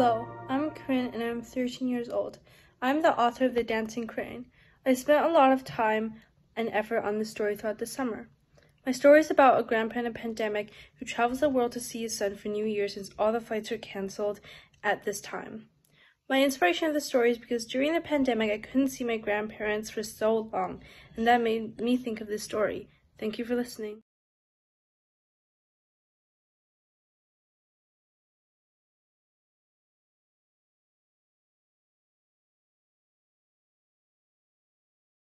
Hello, I'm Corrine and I'm 13 years old. I'm the author of The Dancing Crane. I spent a lot of time and effort on this story throughout the summer. My story is about a grandpa in a pandemic who travels the world to see his son for New Year since all the flights are cancelled at this time. My inspiration of the story is because during the pandemic I couldn't see my grandparents for so long, and that made me think of this story. Thank you for listening.